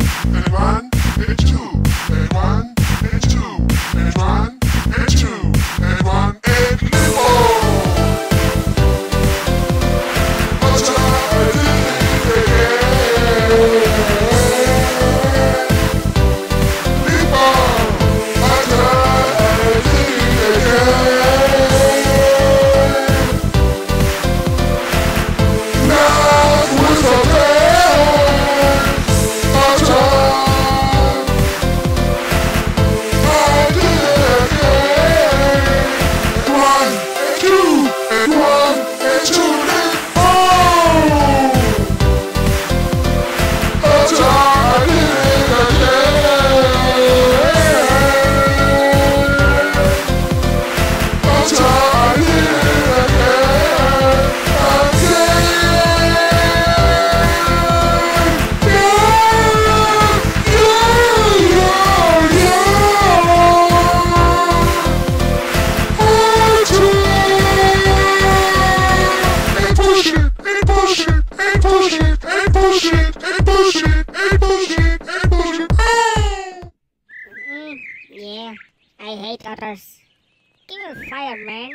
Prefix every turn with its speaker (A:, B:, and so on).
A: and one, and two, and one, and two, and one. bullshit, bullshit, bullshit, bullshit. Oh!
B: Mm, yeah, I hate otters. Give me fire, man.